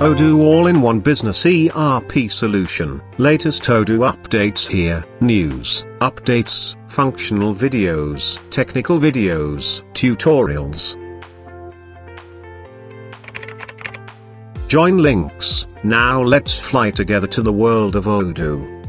Odoo all-in-one business ERP solution. Latest Odoo updates here, news, updates, functional videos, technical videos, tutorials. Join links, now let's fly together to the world of Odoo.